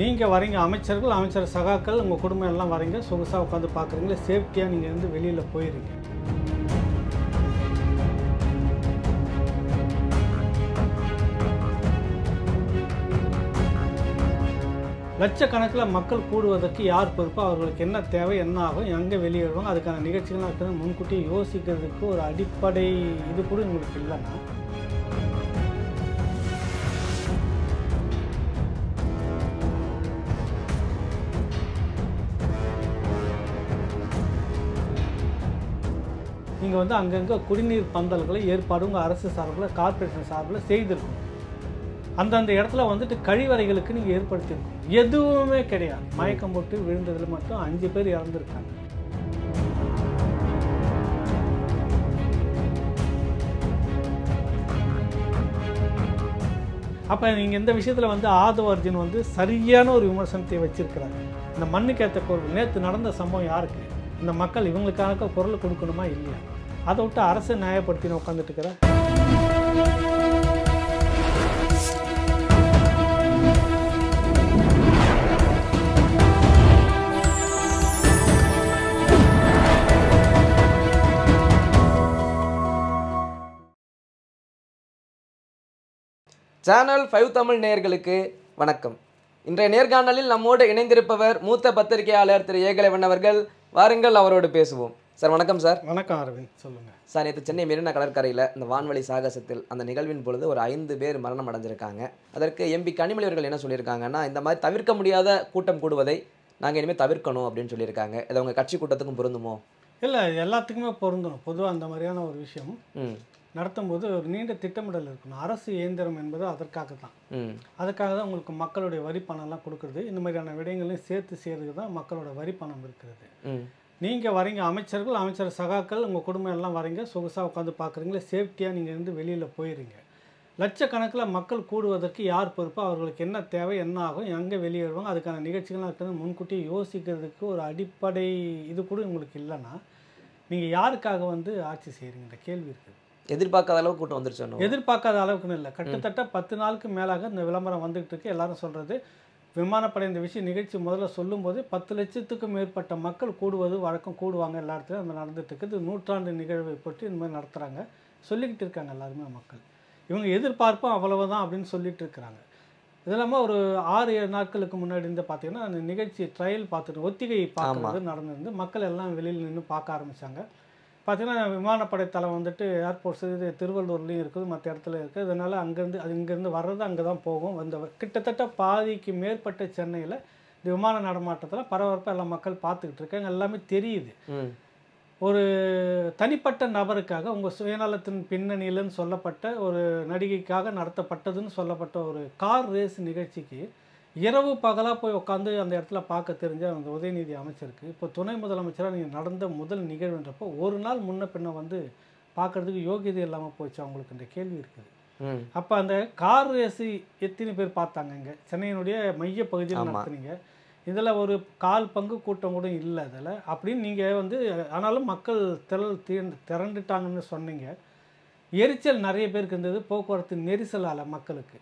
நீங்கள் வரீங்க அமைச்சர்கள் அமைச்சர் சகாக்கள் உங்கள் குடும்பம் எல்லாம் வரீங்க. சொகுசாக உட்காந்து பார்க்குறீங்களே சேஃப்டியாக நீங்கள் வந்து வெளியில் போயிருங்க. லட்சக்கணக்கில் மக்கள் கூடுவதற்கு யார் பொறுப்போ? அவர்களுக்கு என்ன தேவை என்ன ஆகும்? எங்கே வெளியேறுவாங்க அதுக்கான நிகழ்ச்சிகள் இருக்கிறது முன்கூட்டியே யோசிக்கிறதுக்கு ஒரு அடிப்படை இது கூட உங்களுக்கு இல்லைன்னா இங்கே வந்து அங்கங்கே குடிநீர் பந்தல்களை ஏற்பாடு உங்கள் அரசு சார்பில் கார்ப்பரேஷன் சார்பில் செய்திருக்கும். அந்தந்த இடத்துல வந்துட்டு கழிவறைகளுக்கு நீங்கள் ஏற்படுத்தியிருக்கோம் எதுவுமே கிடையாது. மயக்கம் போட்டு விழுந்ததில் மட்டும் அஞ்சு பேர் இறந்துருக்காங்க. அப்போ நீங்கள் இந்த விஷயத்தில் வந்து ஆதவ அர்ஜுன் வந்து சரியான ஒரு விமர்சனத்தை வச்சிருக்கிறாங்க இந்த மண்ணுக்கு ஏற்ற பொருள். நேற்று நடந்த சம்பவம் யாருக்கு? இந்த மக்கள் இவங்களுக்காக குரல் கொடுக்கணுமா இல்லையா? அதை விட்டு அரசு நியாயப்படுத்தின்னு உட்காந்துட்டு இருக்கிற சேனல் ஃபைவ் தமிழ் நேர்களுக்கு வணக்கம். இன்றைய நேர்காணலில் நம்மோடு இணைந்திருப்பவர் மூத்த பத்திரிகையாளர் திரு ஏகலைவன் அவர்கள். வாருங்கள் அவரோடு பேசுவோம். சார் வணக்கம் சார். வணக்கம் அரவிந்த். சொல்லுங்கள் சார் நேற்று சென்னை மெரினா கடற்கரையில் இந்த வான்வழி சாகசத்தில் அந்த நிகழ்வின் பொழுது ஒரு ஐந்து பேர் மரணம் அடைஞ்சிருக்காங்க. அதற்கு எம்பி கனிமொழி அவர்கள் என்ன சொல்லியிருக்காங்கன்னா இந்த மாதிரி தவிர்க்க முடியாத கூட்டம் கூடுவதை நாங்கள் இனிமேல் தவிர்க்கணும் அப்படின்னு சொல்லியிருக்காங்க. இது உங்கள் கட்சி கூட்டத்துக்கும் பொருந்துமோ? இல்லை எல்லாத்துக்குமே பொருந்தணும் பொதுவாக அந்த மாதிரியான ஒரு விஷயம் ம். நடத்தும்போது ஒரு நீண்ட திட்டமிடல் இருக்கணும். அரசு இயந்திரம் என்பது அதற்காக தான். அதுக்காக தான் உங்களுக்கு மக்களுடைய வரி பணம்லாம் கொடுக்குறது. இந்த மாதிரியான விடயங்களையும் சேர்த்து செய்கிறது தான் மக்களோட வரி பணம் இருக்கிறது. ம். நீங்கள் வரீங்க அமைச்சர்கள் அமைச்சர் சகாக்கள் உங்கள் குடும்பம் எல்லாம் வரீங்க சொகுசாக உட்காந்து பார்க்குறீங்களா சேஃப்டியாக நீங்கள் இருந்து வெளியில் போயிடுங்க லட்சக்கணக்கில் மக்கள் கூடுவதற்கு யார் பொறுப்போ? அவர்களுக்கு என்ன தேவை என்ன ஆகும் எங்கே வெளியிடுவாங்க அதுக்கான நிகழ்ச்சிகள்லாம் இருக்கிறது முன்கூட்டியே யோசிக்கிறதுக்கு ஒரு அடிப்படை இது கூட உங்களுக்கு இல்லைன்னா நீங்கள் யாருக்காக வந்து ஆட்சி செய்கிறீங்க கேள்வி இருக்குது. எதிர்பார்க்காத அளவுக்கு கூட்டம் வந்துருச்சு. எதிர்பார்க்காத அளவுக்குன்னு இல்லை. கிட்டத்தட்ட பத்து நாளுக்கு மேலாக இந்த விளம்பரம் வந்துகிட்டு இருக்கு. எல்லாரும் சொல்கிறது விமானப்படை இந்த விஷயம் நிகழ்ச்சி முதல்ல சொல்லும்போது பத்து லட்சத்துக்கும் மேற்பட்ட மக்கள் கூடுவது வழக்கம் கூடுவாங்க எல்லா இடத்துலையும் அந்த நடந்துட்டு இருக்குது. இது நூற்றாண்டு நிகழ்வை பற்றி இந்த மாதிரி நடத்துகிறாங்க சொல்லிக்கிட்டு இருக்காங்க எல்லாருமே மக்கள். இவங்க எதிர்பார்ப்பும் அவ்வளவுதான் அப்படின்னு சொல்லிட்டு இருக்கிறாங்க. இது இல்லாமல் ஒரு ஆறு ஏழு நாட்களுக்கு முன்னாடி இருந்து பார்த்தீங்கன்னா அந்த நிகழ்ச்சி ட்ரையல் பார்த்துட்டு ஒத்திகை பார்க்குறது நடந்திருந்து மக்கள் எல்லாம் வெளியில் நின்று பார்க்க ஆரம்பிச்சாங்க. பார்த்தீங்கன்னா விமானப்படை தளம் வந்துட்டு ஏர்போர்ட்ஸ் இது திருவள்ளூர்லேயும் இருக்குது மற்ற இடத்துல இருக்குது. அதனால் அங்கேருந்து அது இங்கேருந்து வர்றது அங்கே தான் போகும். வந்த கிட்டத்தட்ட பாதிக்கு மேற்பட்ட சென்னையில் இந்த விமான நடமாட்டத்தில் பரபரப்பாக எல்லா மக்கள் பார்த்துக்கிட்டு இருக்காங்க. எல்லாமே தெரியுது. ஒரு தனிப்பட்ட நபருக்காக உங்கள் சுயநலத்தின் பின்னணியிலன்னு சொல்லப்பட்ட ஒரு நடிகைக்காக நடத்தப்பட்டதுன்னு சொல்லப்பட்ட ஒரு கார் ரேஸ் நிகழ்ச்சிக்கு இரவு பகலாக போய் உட்காந்து அந்த இடத்துல பார்க்க தெரிஞ்ச அந்த உதயநிதி அமைச்சருக்கு இப்போ துணை முதலமைச்சராக நீங்கள் நடந்த முதல் நிகழ்வுன்றப்போ ஒரு நாள் முன்ன பின்ன வந்து பார்க்கறதுக்கு யோகியதை இல்லாமல் போச்சு அவங்களுக்கு இந்த கேள்வி இருக்குது. அப்போ அந்த கார் ரேஸு எத்தனை பேர் பார்த்தாங்க இங்கே? சென்னையினுடைய மைய பகுதியில். நடத்துனீங்க. இதில் ஒரு கால் பங்கு கூட்டம் கூட இல்லை அதில். அப்படின்னு நீங்கள் வந்து ஆனாலும் மக்கள் திரள் தீ திரண்டுட்டாங்கன்னு சொன்னீங்க. எரிச்சல் நிறைய பேருக்கு இருந்தது. போக்குவரத்து நெரிசலால் மக்களுக்கு.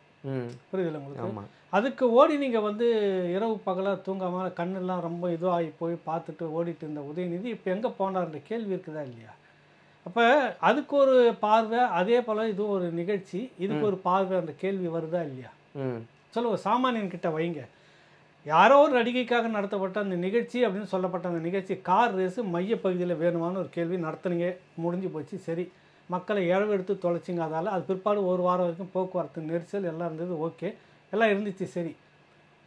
புரியுதுல்ல உங்களுக்கு? அதுக்கு ஓடி நீங்கள் வந்து இரவு பகலாக தூங்காமல் கண்ணெல்லாம் ரொம்ப இதுவாகி போய் பார்த்துட்டு ஓடிட்டு இருந்த உதயநிதி இப்போ எங்கே போனார்ன்ற கேள்வி இருக்குதா இல்லையா? அப்போ அதுக்கு ஒரு பார்வை அதே போல் இது ஒரு நிகழ்ச்சி இதுக்கு ஒரு பார்வை அந்த கேள்வி வருதா இல்லையா? ம். சொல்ல ஒரு சாமானியன் கிட்ட வைங்க. யாரோ ஒரு நடிகைக்காக நடத்தப்பட்ட அந்த நிகழ்ச்சி அப்படின்னு சொல்லப்பட்ட அந்த நிகழ்ச்சி கார் ரேஸு மையப்பகுதியில் வேணுமான்னு ஒரு கேள்வி நடத்துனீங்க முடிஞ்சு போச்சு சரி. மக்களை இழவு எடுத்து தொலைச்சிங்க அதால் அது பிற்பாடு ஒரு வாரம் வரைக்கும் போக்குவரத்து நெரிசல் எல்லாம் இருந்தது ஓகே. எல்லாம் இருந்துச்சு சரி.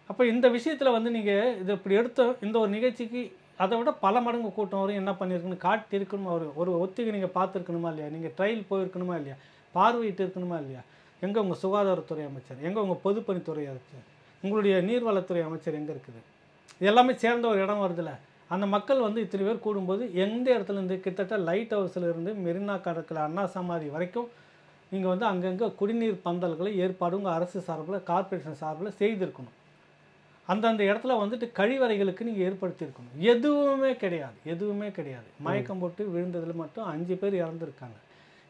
அப்போ இந்த விஷயத்தில் வந்து நீங்கள் இதை இப்படி எடுத்த இந்த ஒரு நிகழ்ச்சிக்கு அதை விட பல மடங்கு கூட்டம் வரும் என்ன பண்ணியிருக்குன்னு காட்டியிருக்கணுமா ஒரு ஒரு ஒத்திகை நீங்கள் பார்த்துருக்கணுமா இல்லையா? நீங்கள் ட்ரையல் போயிருக்கணுமா இல்லையா? பார்வையிட்டு இருக்கணுமா இல்லையா? எங்கே உங்கள் சுகாதாரத்துறை அமைச்சர் எங்கே உங்கள் பொதுப்பணித்துறை அமைச்சர் உங்களுடைய நீர்வளத்துறை அமைச்சர் எங்கே இருக்குது? இது எல்லாமே சேர்ந்த ஒரு இடம் வருதுல்ல. அந்த மக்கள் வந்து இத்தனை பேர் கூடும்போது எந்த இடத்துல இருந்து கிட்டத்தட்ட லைட் ஹவுஸில் இருந்து மெரினா கடற்கரை அண்ணா சமாதி வரைக்கும் நீங்கள் வந்து அங்கங்கே குடிநீர் பந்தல்களை ஏற்பாடு உங்கள் அரசு சார்பில் கார்ப்பரேஷன் சார்பில் செய்திருக்கணும். அந்தந்த இடத்துல வந்துட்டு கழிவறைகளுக்கு நீங்கள் ஏற்படுத்தியிருக்கணும். எதுவுமே கிடையாது. எதுவுமே கிடையாது. மயக்கம் போட்டு விழுந்ததில் மட்டும் அஞ்சு பேர் இறந்துருக்காங்க.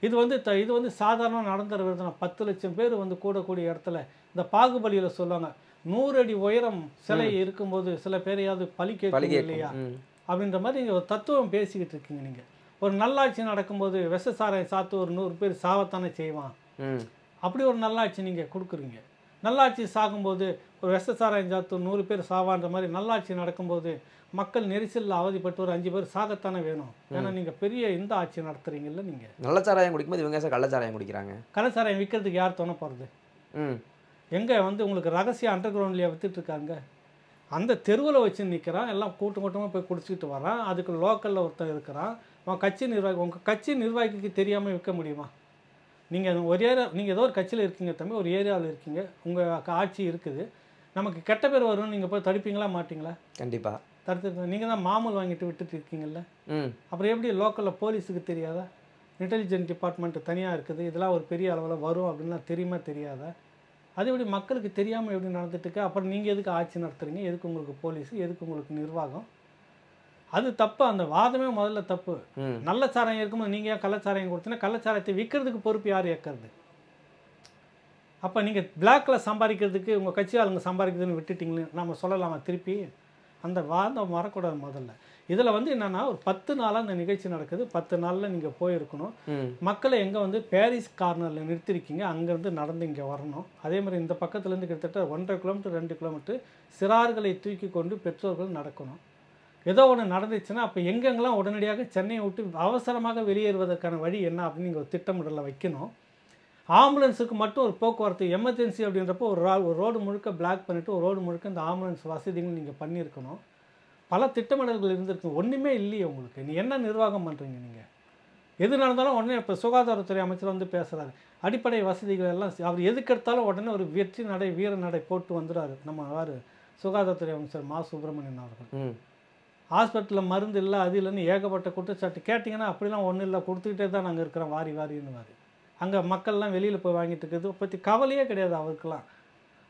இது வந்து த இது வந்து சாதாரண நடந்துற விதம். பத்து லட்சம் பேர் வந்து கூடக்கூடிய இடத்துல இந்த பாகுபலியில் சொல்லுவாங்க. நூறு அடி உயரம் சிலை இருக்கும்போது சில பேரையாவது பழி கேட்கும் இல்லையா? அப்படின்ற மாதிரி நீங்கள் ஒரு தத்துவம் பேசிக்கிட்டு இருக்கீங்க நீங்கள் ஒரு நல்லாட்சி நடக்கும்போது விஷ சாராயம் சாத்து ஒரு நூறு பேர் சாவத்தானே செய்வான். அப்படி ஒரு நல்லாட்சி நீங்கள் கொடுக்குறீங்க. நல்லாட்சி சாகும்போது ஒரு விஷ சாராயம் சாத்து நூறு பேர் சாவான்ற மாதிரி நல்லாட்சி நடக்கும்போது மக்கள் நெரிசலில் அவதிப்பட்டு ஒரு அஞ்சு பேர் சாகத்தானே வேணும். ஏன்னா நீங்கள் பெரிய இந்த ஆட்சி நடத்துறீங்கல்ல நீங்கள் நல்ல சாராயம் குடிக்கும்போது இவங்க சார் கள்ளச்சாராயம் குடிக்கிறாங்க? கலாச்சாரம் விற்கிறதுக்கு யார் துணை போகிறது ம். எங்கே வந்து உங்களுக்கு ரகசிய அண்டர் கிரவுண்ட்லேயே விற்றுட்ருக்காங்க அந்த தெருவில் வச்சு நிற்கிறான் எல்லாம் கூட்டம் கூட்டமாக போய் குடிச்சிக்கிட்டு வரான். அதுக்கு லோக்கலில் ஒருத்தன் இருக்கிறான். அவன் கட்சி நிர்வாகி உங்கள் கட்சி நிர்வாகிக்கு தெரியாமல் விற்க முடியுமா? நீங்கள் ஒரு ஏரியா நீங்கள் ஏதோ ஒரு கட்சியில் இருக்கீங்க தம்பி ஒரு ஏரியாவில் இருக்கீங்க. உங்கள் ஆட்சி இருக்குது. நமக்கு கெட்ட பேர் வரும்னு நீங்கள் போய் தடுப்பீங்களா மாட்டீங்களா? கண்டிப்பா. தடுத்து நீங்கள் தான் மாமூல் வாங்கிட்டு விட்டுட்டு இருக்கீங்கல்ல? அப்புறம் எப்படி லோக்கலில் போலீஸுக்கு தெரியாதா? இன்டெலிஜென்ட் டிபார்ட்மெண்ட் தனியாக இருக்குது. இதெல்லாம் ஒரு பெரிய அளவில் வரும் அப்படின்லாம் தெரியுமா தெரியாதா? அது எப்படி மக்களுக்கு தெரியாமல் எப்படி நடந்துட்டு இருக்கு அப்புறம் நீங்கள் எதுக்கு ஆட்சி நடத்துறீங்க? எதுக்கு உங்களுக்கு போலீஸ்? எதுக்கு உங்களுக்கு நிர்வாகம்? அது தப்பு. அந்த வாதமே முதல்ல தப்பு. நல்ல சாராயம் இருக்கும்போது நீங்கள் ஏன் கள்ளச்சாராயம் கொடுத்தீங்கன்னா கள்ளச்சாராயத்தை விற்கிறதுக்கு பொறுப்பு யார் ஏற்கிறது? அப்போ நீங்கள் பிளாக்ல சம்பாதிக்கிறதுக்கு உங்கள் கட்சி ஆளுங்க சம்பாதிக்கிறதுன்னு விட்டுட்டீங்களே நம்ம சொல்லலாமா திருப்பி? அந்த வாதம் வரக்கூடாது முதல்ல. இதில் வந்து என்னென்னா ஒரு பத்து நாளாக இந்த நிகழ்ச்சி நடக்குது. பத்து நாளில் நீங்கள் போயிருக்கணும். மக்களை எங்கே வந்து பாரிஸ் கார்னரில் நிறுத்திருக்கீங்க அங்கேருந்து நடந்து இங்கே வரணும். அதே மாதிரி இந்த பக்கத்துலேருந்து கிட்டத்தட்ட ஒன்றரை கிலோமீட்டர் ரெண்டு கிலோமீட்டர் சிறார்களை தூக்கி கொண்டு பெற்றோர்கள் நடக்கணும். ஏதோ ஒன்று நடந்துச்சுன்னா அப்போ எங்கெங்கெல்லாம் உடனடியாக சென்னையை விட்டு அவசரமாக வெளியேறுவதற்கான வழி என்ன அப்படின்னு நீங்கள் ஒரு திட்டமிடலை வைக்கணும். ஆம்புலன்ஸுக்கு மட்டும் ஒரு போக்குவரத்து எமர்ஜென்சி அப்படின்றப்போ ஒரு ரோடு முழுக்க பிளாக் பண்ணிவிட்டு ஒரு ரோடு முழுக்க இந்த ஆம்புலன்ஸ் வசதிகள் நீங்கள் பண்ணியிருக்கணும். பல திட்டமிடல்கள் இருந்திருக்கு. ஒன்றுமே இல்லையே உங்களுக்கு. நீ என்ன நிர்வாகம் பண்ணுறீங்க நீங்கள் எது நடந்தாலும் உடனே இப்போ சுகாதாரத்துறை அமைச்சர் வந்து பேசுகிறாரு அடிப்படை வசதிகள் எல்லாம் அவர் எதுக்கு எடுத்தாலும் உடனே ஒரு வெற்றி நடை வீர நடை போட்டு வந்துடுறாரு. நம்ம யார் சுகாதாரத்துறை அமைச்சர் மா. சுப்பிரமணியன் அவர்கள். ஹாஸ்பிட்டலில் மருந்து இல்லை அது இல்லைன்னு ஏகப்பட்ட குற்றச்சாட்டு கேட்டிங்கன்னா அப்படிலாம் ஒன்றும் இல்லை. கொடுத்துக்கிட்டே தான் நாங்கள் இருக்கிறோம். வாரி வாரின்னு வாரி. அங்கே மக்கள்லாம் வெளியில் போய் வாங்கிட்டு இருக்கிறது பற்றி கவலையே கிடையாது அவருக்கெல்லாம்.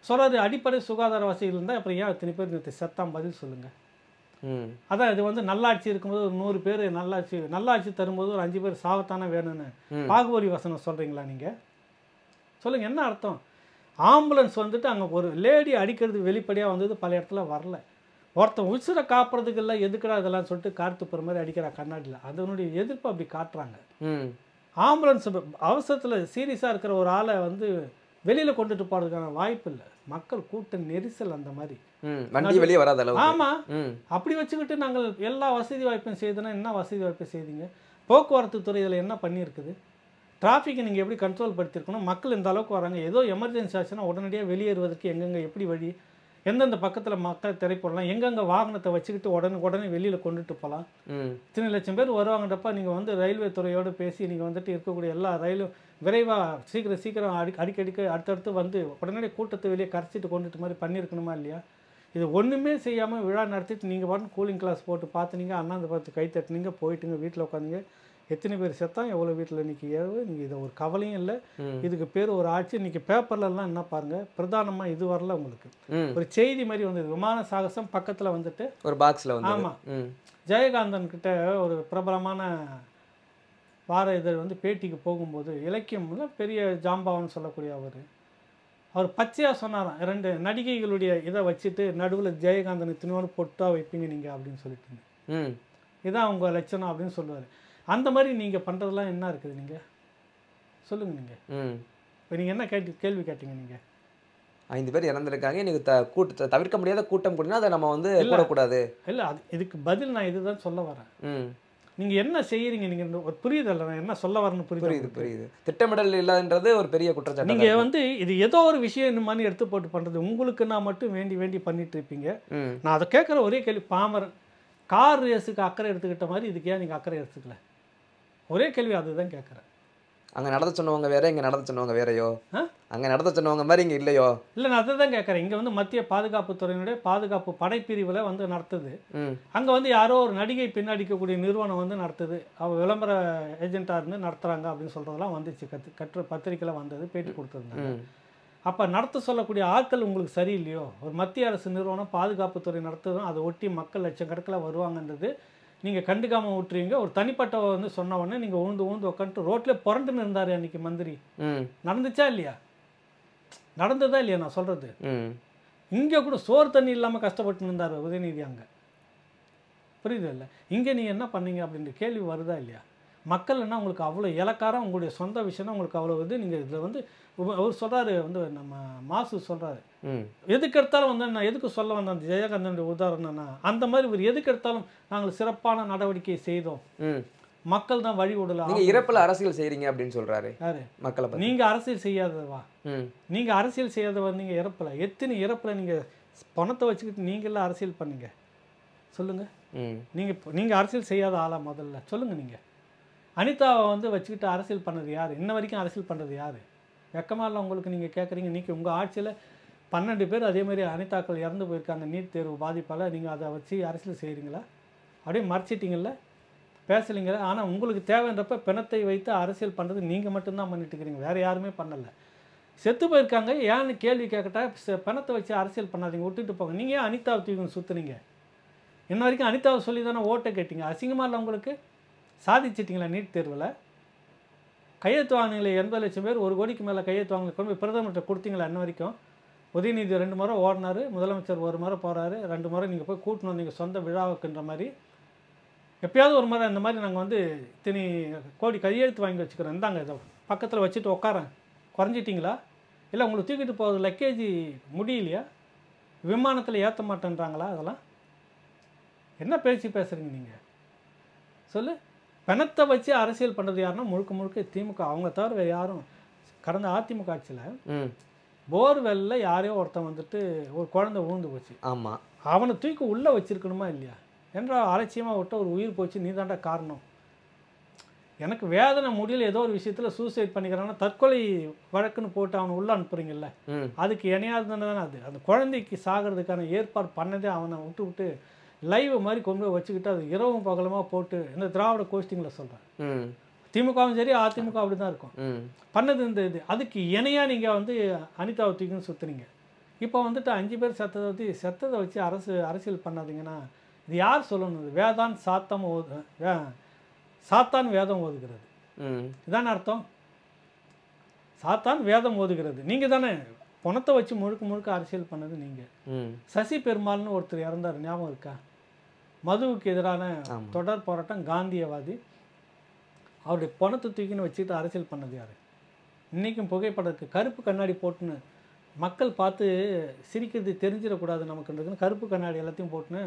சொல்கிறாரு அடிப்படை சுகாதார வசதிகள் இருந்தால் அப்புறம் ஏன் இத்தனை பேர் நேற்று செத்தாம் பதில் சொல்லுங்கள் அதான் இது வந்து நல்லாட்சி இருக்கும்போது ஒரு நூறு பேர் நல்லாட்சி நல்லாட்சி தரும்போது ஒரு அஞ்சு பேர் சாவத்தானே வேணும்னு. பாகுபலி வசனம் சொல்கிறீங்களா நீங்கள் சொல்லுங்கள் என்ன அர்த்தம்? ஆம்புலன்ஸ் வந்துட்டு அங்கே ஒரு லேடி அடிக்கிறது வெளிப்படையாக வந்தது பல இடத்துல வரல. ஒருத்தன் உசுரை காப்புறதுக்கு இல்லை எதுக்குடா இதெல்லாம் சொல்லிட்டு கார்த்துப்புற மாதிரி அடிக்கிறா கண்ணாடியில். அதனுடைய எதிர்ப்பு அப்படி காட்டுறாங்க. ஆம்புலன்ஸ் அவசரத்தில் சீரியஸாக இருக்கிற ஒரு ஆளை வந்து வெளியில் கொண்டுட்டு போகிறதுக்கான வாய்ப்பு இல்லை. மக்கள் கூட்ட நெரிசல் அந்த மாதிரி. வண்டி வெளியே வராத அளவுக்கு. ஆமாம் அப்படி வச்சுக்கிட்டு நாங்கள் எல்லா வசதி வாய்ப்பும் செய்தோன்னா என்ன வசதி வாய்ப்பு செய்தீங்க? போக்குவரத்து துறை இதில் என்ன பண்ணியிருக்குது? டிராஃபிக்கை நீங்கள் எப்படி கண்ட்ரோல் படுத்திருக்கணும்? மக்கள் இந்த அளவுக்கு வராங்க? ஏதோ எமர்ஜென்சி ஆச்சுன்னா உடனடியாக வெளியேறுவதற்கு எங்கெங்கே எப்படி வழி? எந்தெந்த பக்கத்தில் மக்கள் திரைப்படலாம் எங்கெங்கே வாகனத்தை வச்சுக்கிட்டு உடனே உடனே வெளியில் கொண்டுட்டு போகலாம்? இத்தனை லட்சம் பேர் வருவாங்கன்றப்ப நீங்கள் வந்து ரயில்வே துறையோடு பேசி நீங்கள் வந்துட்டு இருக்கக்கூடிய எல்லா ரயிலும் விரைவாக சீக்கிரம் சீக்கிரம் அடி அடிக்கடிக்கு அடுத்தடுத்து வந்து உடனடி கூட்டத்தை வெளியே கரைச்சிட்டு கொண்டுட்டு மாதிரி பண்ணியிருக்கணுமா இல்லையா? இது ஒன்றுமே செய்யாமல் விழா நடத்திட்டு நீங்கள் பாட்டு கூலிங் கிளாஸ் போட்டு பார்த்துனீங்க அண்ணாந்து பார்த்து கை தட்டுனீங்க போயிட்டுங்க வீட்டில் உட்காந்தீங்க எத்தனை பேர் செத்தான் எவ்வளோ வீட்டில் இன்றைக்கி ஏவு நீங்கள் இதை ஒரு கவலையும் இல்லை. இதுக்கு பேர் ஒரு ஆட்சி. இன்றைக்கி பேப்பர்லலாம் என்ன பாருங்கள் பிரதானமாக இது வரல உங்களுக்கு. ஒரு செய்தி மாதிரி வந்தது. விமான சாகசம் பக்கத்தில் வந்துட்டு. ஒரு பாக்ஸில் வந்து ஆமா. ம். ஜெயகாந்தன் கிட்ட ஒரு பிரபலமான வார இதழ் வந்து பேட்டிக்கு போகும்போது இலக்கியம்ல பெரிய ஜாம்பாவன் சொல்லக்கூடிய அவர். அவர் பச்சையாக சொன்னாராம் ரெண்டு நடிகைகளுடைய இதை வச்சுட்டு நடுவில் ஜெயகாந்தனை தினோடு பொட்டா வைப்பீங்க நீங்கள் அப்படின்னு சொல்லிட்டு ம். இதான் உங்கள் லட்சணம் அப்படின்னு சொல்லுவார். அந்த மாதிரி நீங்கள் பண்ணுறதெல்லாம் என்ன இருக்குது நீங்கள் சொல்லுங்கள் நீங்கள் ம். இப்போ நீங்கள் என்ன கேட்டு கேள்வி கேட்டீங்க நீங்கள் ஐந்து பேர் இறந்துருக்காங்க. இன்னைக்கு த கூட்ட தவிர்க்க முடியாத கூட்டம் கூட்டினா அதை நம்ம வந்து. கூடக்கூடாது இல்லை அது இதுக்கு பதில் நான் இதுதான் சொல்ல வரேன். ம். நீங்கள் என்ன செய்கிறீங்க நீங்கள் புரியுதல்ல நான் என்ன சொல்ல வரேன்னு புரியுது? புரியுது புரியுது. திட்டமிடல் இல்லைன்றது ஒரு பெரிய குற்றச்சாட்டு நீங்க வந்து இது ஏதோ ஒரு விஷயம் இந்த மாதிரி எடுத்து போட்டு பண்றது உங்களுக்கு நான் மட்டும் வேண்டி வேண்டி பண்ணிட்டு இருப்பீங்க. நான் அதை கேட்குற ஒரே கேள்வி பாமரன் கார் ரேஸுக்கு அக்கறை எடுத்துக்கிட்ட மாதிரி இதுக்கு ஏன் நீங்கள் அக்கறை எடுத்துக்கல? ஒரே கேள்வி அதுதான் கேட்குறேன். அங்க நடத்த சொன்னவங்க வேற இங்க நடத்த சொன்னவங்க வேறயோ? அங்க நடத்த சொன்னவங்க மாதிரி இங்க இல்லையோ? இல்லை நான் அதை தான் கேட்குறேன். இங்கே வந்து மத்திய பாதுகாப்பு துறையினுடைய பாதுகாப்பு படைப்பிரிவில் வந்து நடத்துது. அங்கே வந்து யாரோ ஒரு நடிகை பின்னடிக்கக்கூடிய நிறுவனம் வந்து நடத்துது. அவ விளம்பர ஏஜென்ட்டாக இருந்து நடத்துகிறாங்க அப்படின்னு சொல்கிறதெல்லாம் வந்துச்சு. கத்து கற்று பத்திரிக்கையில் வந்தது பேட்டி கொடுத்துருந்தாங்க. அப்போ நடத்த சொல்லக்கூடிய ஆட்கள் உங்களுக்கு சரியில்லையோ? ஒரு மத்திய அரசு நிறுவனம் பாதுகாப்புத்துறை நடத்துதும் அதை ஒட்டி மக்கள் லட்சக்கணக்கில் வருவாங்கன்றது நீங்கள் கண்டுக்காமல் விட்டுறீங்க ஒரு தனிப்பட்ட வந்து சொன்ன உடனே நீங்கள் உழுந்து உழுந்து உட்காந்துட்டு ரோட்லேயே புரண்டுன்னு இருந்தார் அன்றைக்கி மந்திரி. நடந்துச்சா இல்லையா? நடந்ததா இல்லையா நான் சொல்கிறது இங்கே கூட சோறு தண்ணி இல்லாமல் கஷ்டப்பட்டு இருந்தார் உதயநிதி அங்கே. புரியுது இல்லை? இங்கே நீங்கள் என்ன பண்ணீங்க அப்படின்ற கேள்வி வருதா இல்லையா? மக்கள் என்ன உங்களுக்கு அவ்வளோ இலக்காரம் உங்களுடைய சொந்த விஷயம்னா உங்களுக்கு அவ்வளோ இது. நீங்கள் இதில் வந்து அவர் சொல்கிறாரு வந்து நம்ம மாசு சொல்கிறாரு எதுக்கு எடுத்தாலும் வந்து நான் எதுக்கு சொல்ல வந்தேன் அந்த ஜெயகாந்தனுடைய உதாரணம்னா அந்த மாதிரி ஒரு எதுக்கு எடுத்தாலும் நாங்கள் சிறப்பான நடவடிக்கை செய்தோம். மக்கள் தான் வழி விடலாம் நீங்க இறப்புல அரசியல் செய்றீங்க அப்படின்னு சொல்றாரு யாரு? மக்களை நீங்கள் அரசியல் செய்யாதவா? ம். நீங்கள் அரசியல் செய்யாதவா நீங்கள் இறப்பில்? எத்தனை இறப்பில் நீங்கள் பணத்தை வச்சுக்கிட்டு நீங்களே அரசியல் பண்ணீங்க? சொல்லுங்கள் ம். நீங்கள் நீங்கள் அரசியல் செய்யாத ஆளா முதல்ல? சொல்லுங்கள் நீங்கள் அனிதாவை வந்து வச்சுக்கிட்டு அரசியல் பண்ணது யார்? இன்ன வரைக்கும் அரசியல் பண்ணுறது யார்? வெக்கமாக இல்லை உங்களுக்கு நீங்கள் கேட்குறீங்க இன்றைக்கி உங்கள் ஆட்சியில் பன்னெண்டு பேர் அதே மாதிரி அனிதாக்கள் இறந்து போயிருக்காங்க நீட் தேர்வு பாதிப்பால். நீங்கள் அதை வச்சு அரசியல் செய்கிறீங்களா அப்படியே மறைச்சிட்டிங்கல்ல? பேசலைங்களா? ஆனால் உங்களுக்கு தேவைன்றப்ப பிணத்தை வைத்து அரசியல் பண்ணுறது நீங்கள் மட்டும்தான் பண்ணிட்டு இருக்கிறீங்க வேறு யாருமே பண்ணலை. செத்து போயிருக்காங்க. ஏன்னு கேள்வி கேட்கட்டா பிணத்தை வச்சு அரசியல் பண்ணாதீங்க. விட்டுட்டு போங்க. நீங்கள் ஏன் அனிதாவை தூக்கி சுற்றுனீங்க இன்ன வரைக்கும் அனிதாவை சொல்லி தானே ஓட்டை கேட்டீங்க. அசிங்கமாக இல்லை உங்களுக்கு? சாதிச்சிட்டிங்களா நீட் தேர்வில்? கையெழுத்து வாங்கினீங்களே எண்பது லட்சம் பேர் ஒரு கோடிக்கு மேலே கையெழுத்து வாங்கல கொண்டு போய் பிரதமர்கிட்ட கொடுத்தீங்களா இன்ன வரைக்கும்? உதயநிதி ரெண்டு முறை ஓடினாரு முதலமைச்சர் ஒரு முறை போகிறாரு ரெண்டு முறை நீங்கள் போய் கூட்டணும் நீங்கள் சொந்த விழாவுக்குன்ற மாதிரி. எப்பயாவது ஒரு முறை இந்த மாதிரி நாங்கள் வந்து இத்தனி கோடி கையெழுத்து வாங்கி வச்சுக்கிறோம். இந்தாங்க இதை பக்கத்தில் வச்சுட்டு உட்காரேன் குறைஞ்சிட்டிங்களா? இல்லை உங்களுக்கு தூக்கிட்டு போகிறது லக்கேஜி முடியலையா? விமானத்தில் ஏற்ற மாட்டேன்றாங்களா அதெல்லாம் என்ன பேச்சு பேசுகிறீங்க நீங்கள் சொல்லு. பணத்தை வச்சு அரசியல் பண்ணுறது யாருன்னா முழுக்க முழுக்க திமுக. அவங்க தவிர வேறு யாரும் கடந்த அதிமுக ஆட்சியில் போர்வெல்ல யாரையோ ஒருத்தன் வந்துட்டு ஒரு குழந்தை ஊழ்ந்து போச்சு. ஆமா. அவனை தூக்கி உள்ளே வச்சிருக்கணுமா இல்லையா? என்ற அலட்சியமாக விட்ட ஒரு உயிர் போச்சு. நீ காரணம். எனக்கு வேதனை முடியல. ஏதோ ஒரு விஷயத்தில் சூசைட் பண்ணிக்கிறான்னா தற்கொலை வழக்குன்னு போட்டு அவனை உள்ளே அனுப்புறீங்கல்ல? அதுக்கு இணையாதுன்னு தானே அது? அந்த குழந்தைக்கு சாகிறதுக்கான ஏற்பாடு பண்ணதே அவனை விட்டு விட்டு லைவ் மாதிரி கொண்டு போய் வச்சுக்கிட்டு அது இரவும் பகலமாக போட்டு இந்த திராவிட கோஷ்டிங்களை சொல்கிறேன் திமுகவும் சரி அதிமுக அப்படி தான் இருக்கும் பண்ணது இந்த இது. அதுக்கு இணையாக நீங்கள் வந்து அனிதாவை தூக்கின்னு சுற்றுனீங்க இப்போ வந்துட்டு அஞ்சு பேர் செத்ததை வச்சு செத்ததை வச்சு அரசு அரசியல் பண்ணாதீங்கன்னா இது யார் சொல்லணும்? வேதான் சாத்தம் ஓது வே சாத்தான் வேதம் ஓதுகிறது. இதானே அர்த்தம்? சாத்தான் வேதம் ஓதுகிறது. நீங்கள் தானே பணத்தை வச்சு முழுக்க முழுக்க அரசியல் பண்ணது நீங்கள் சசி பெருமாள்னு ஒருத்தர் இறந்தார். ஞாபகம் இருக்கா? மதுவுக்கு எதிரான. தொடர் போராட்டம் காந்தியவாதி. அவருடைய பணத்தை தூக்கின்னு வச்சுக்கிட்டு அரசியல் பண்ணது யார்? இன்றைக்கும் புகைப்படத்துக்கு கருப்பு கண்ணாடி போட்டுன்னு மக்கள் பார்த்து சிரிக்கிறது தெரிஞ்சிடக்கூடாது நமக்குன்றதுன்னு கருப்பு கண்ணாடி எல்லாத்தையும் போட்டுன்னு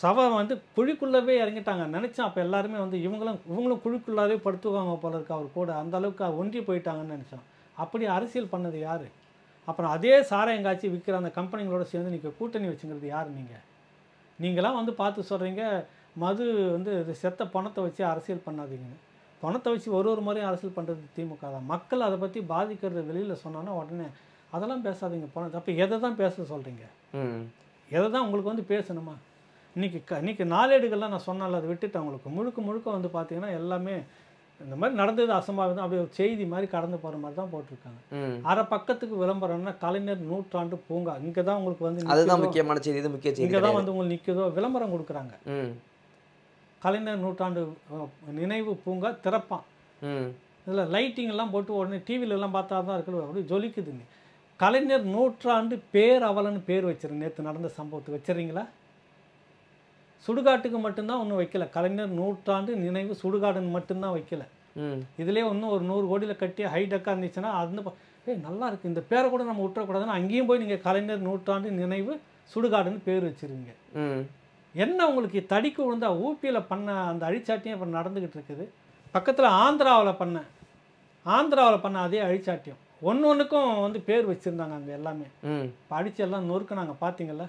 சவம் வந்து குழிக்குள்ளவே இறங்கிட்டாங்க. நினச்சேன் அப்போ எல்லாருமே வந்து இவங்களும் இவங்களும் குழிக்குள்ளாவே படுத்துவாங்க போல இருக்கு அவர் கூட. அந்த அளவுக்கு ஒன்றி போயிட்டாங்கன்னு நினச்சோம் அப்படி அரசியல் பண்ணது யார்? அப்புறம் அதே சாராயங்காய்ச்சி விற்கிற அந்த கம்பெனிகளோட சேர்ந்து நீங்கள் கூட்டணி வச்சுங்கிறது யார் நீங்கள் நீங்களாம் வந்து பார்த்து சொல்கிறீங்க மது வந்து செத்த பணத்தை வச்சு அரசியல் பண்ணாதீங்கன்னு பணத்தை வச்சு ஒரு ஒரு முறையும் அரசியல் பண்ணுறது திமுக தான். மக்கள் அதை பற்றி பாதிக்கிறது வெளியில் சொன்னோன்னா உடனே அதெல்லாம் பேசாதீங்க பணத்தை அப்போ எதை தான் பேச சொல்கிறீங்க எதை தான் உங்களுக்கு வந்து பேசணுமா? இன்னைக்கு க இன்னைக்கு நாளேடுகள்லாம் நான் சொன்னால அதை விட்டுட்டேன் உங்களுக்கு. முழுக்க முழுக்க வந்து பார்த்தீங்கன்னா எல்லாமே இந்த மாதிரி நடந்தது அசம்பாவிதம் அப்படி ஒரு செய்தி மாதிரி கடந்து போகிற மாதிரி தான் போட்டிருக்காங்க. அரை பக்கத்துக்கு விளம்பரம்னா கலைஞர் நூற்றாண்டு பூங்கா இங்கே தான் உங்களுக்கு வந்து அதுதான் முக்கியமான செய்தி இது முக்கிய செய்தி இங்கே தான். வந்து உங்களுக்கு நிற்குதோ விளம்பரம் கொடுக்குறாங்க. கலைஞர் நூற்றாண்டு நினைவு பூங்கா திறப்பான். இதில் லைட்டிங் எல்லாம் போட்டு உடனே டிவில எல்லாம் பார்த்தா தான் இருக்குது. அப்படி ஜொலிக்குதுங்க. கலைஞர் நூற்றாண்டு பேர் அவலன்னு பேர் வச்சிருங்க நேற்று நடந்த சம்பவத்துக்கு வச்சிடுறீங்களா சுடுகாட்டுக்கு மட்டும்தான் ஒன்றும் வைக்கல. கலைஞர் நூற்றாண்டு நினைவு சுடுகாடுன்னு மட்டும்தான் வைக்கல. இதுலேயே இன்னும் ஒரு நூறு கோடியில் கட்டி ஹைடெக்காக இருந்துச்சுன்னா அந்த ப- ஏய் நல்லா இருக்குது இந்த பேரை கூட நம்ம விட்டுறக்கூடாதுன்னு அங்கேயும் போய் நீங்கள் கலைஞர் நூற்றாண்டு நினைவு சுடுகாடுன்னு பேர் வச்சிருவீங்க. என்ன உங்களுக்கு தடிக்கு விழுந்தா ஊபியில் பண்ண அந்த அழிச்சாட்டியம் இப்போ நடந்துக்கிட்டு இருக்குது. பக்கத்தில் ஆந்திராவில் பண்ண ஆந்திராவில் பண்ண அதே அழிச்சாட்டியம். ஒன்று ஒன்றுக்கும் வந்து பேர் வச்சுருந்தாங்க அங்கே எல்லாமே. இப்போ அடிச்சு எல்லாம் நொறுக்குனாங்க. பார்த்தீங்கல்ல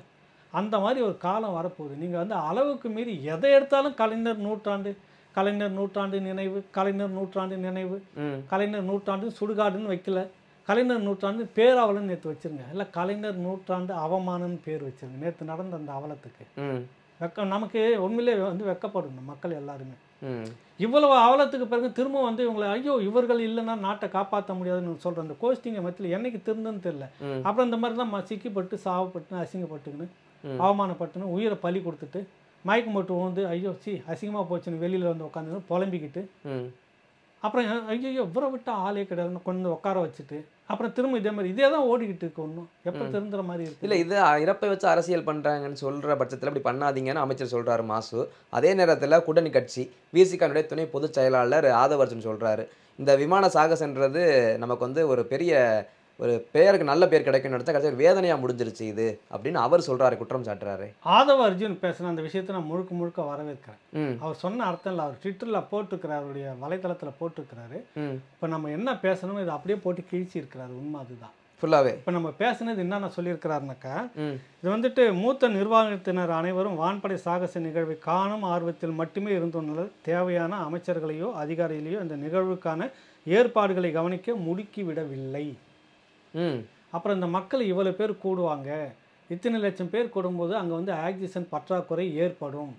அந்த மாதிரி ஒரு காலம் வரப்போகுது. நீங்கள் வந்து அளவுக்கு மீறி எதை எடுத்தாலும் கலைஞர் நூற்றாண்டு கலைஞர் நூற்றாண்டு நினைவு கலைஞர் நூற்றாண்டு நினைவு கலைஞர் நூற்றாண்டு சுடுகாடுன்னு வைக்கல. கலைஞர் நூற்றாண்டு பேராவலன்னு நேற்று வச்சுருங்க. இல்லை கலைஞர் நூற்றாண்டு அவமானம்னு பேர் வச்சுருங்க. நேற்று நடந்த அந்த அவலத்துக்கு. வெக்கம் நமக்கு உண்மையிலே வந்து வெக்கப்படணும் மக்கள் எல்லாருமே. இவ்வளவு அவலத்துக்கு பிறகு திரும்ப வந்து இவங்களை ஐயோ இவர்கள் இல்லைன்னா நாட்டை காப்பாற்ற முடியாதுன்னு சொல்கிற அந்த கோஷ்டிங்க மத்தியில் என்னைக்கு திருந்துன்னு தெரியல. அப்புறம் இந்த மாதிரி தான் சிக்கிப்பட்டு சாவப்பட்டுன்னு அசிங்கப்பட்டுக்கின்னு. அவமானப்பட்டுன்னு உயிரை பலி கொடுத்துட்டு மயக்கம் போட்டு வந்து ஐயோ சி அசிங்கமாக போச்சுன்னு வெளியில் வந்து உட்காந்து புலம்பிக்கிட்டு அப்புறம் ஐயோ இவரை விட்டு ஆளே கிடையாதுன்னு கொண்டு உட்கார வச்சுட்டு அப்புறம் திரும்ப இதே மாதிரி இதே தான் ஓடிக்கிட்டு இருக்கு ஒன்றும் எப்போ திருந்துற மாதிரி இருக்கு? இல்ல இது இறப்பை வச்சு அரசியல் பண்றாங்கன்னு சொல்ற பட்சத்துல இப்படி பண்ணாதீங்கன்னு அமைச்சர் சொல்றாரு மாசு. அதே நேரத்துல கூட்டணி கட்சி விசிகானுடைய துணை பொதுச் செயலாளர் ஆதவர்ஜன் சொல்றாரு. இந்த விமான சாகசன்றது நமக்கு வந்து ஒரு பெரிய ஒரு பெயருக்கு நல்ல பேர் கிடைக்கும்னு நினைச்சா கடைசி ஒரு வேதனையா முடிஞ்சிருச்சு இது அப்படின்னு அவர் சொல்றாரு குற்றம் சாட்டுறாரு. ஆதவ அர்ஜுன் பேசின அந்த விஷயத்தை நான் முழுக்க முழுக்க வரவேற்கிறேன். அவர் சொன்ன அர்த்தம் இல்லை. அவர் ட்விட்டரில் போட்டிருக்கிறார் அவருடைய வலைத்தளத்தில் போட்டிருக்கிறாரு. இப்போ நம்ம என்ன பேசணும் இதை அப்படியே போட்டு கிழிச்சி இருக்கிறாரு. உண்மை அதுதான். ஃபுல்லாவே. இப்போ நம்ம பேசுனது என்னென்ன சொல்லியிருக்கிறாருனாக்கா இது வந்துட்டு மூத்த நிர்வாகத்தினர் அனைவரும் வான்படை சாகச நிகழ்வை காணும் ஆர்வத்தில் மட்டுமே இருந்துள்ளனர். தேவையான அமைச்சர்களையோ அதிகாரிகளையோ இந்த நிகழ்வுக்கான ஏற்பாடுகளை கவனிக்க முடுக்கி விடவில்லை. ம் அப்புறம் இந்த மக்கள் இவ்வளோ பேர் கூடுவாங்க. இத்தனை லட்சம் பேர் கூடும்போது அங்கே வந்து ஆக்சிஜன் பற்றாக்குறை ஏற்படும்.